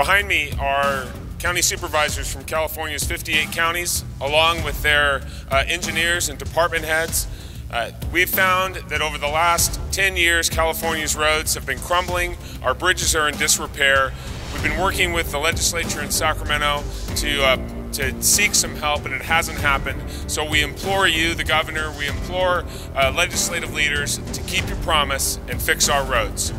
Behind me are county supervisors from California's 58 counties, along with their uh, engineers and department heads. Uh, we've found that over the last 10 years, California's roads have been crumbling, our bridges are in disrepair. We've been working with the legislature in Sacramento to uh, to seek some help, and it hasn't happened. So we implore you, the governor, we implore uh, legislative leaders to keep your promise and fix our roads.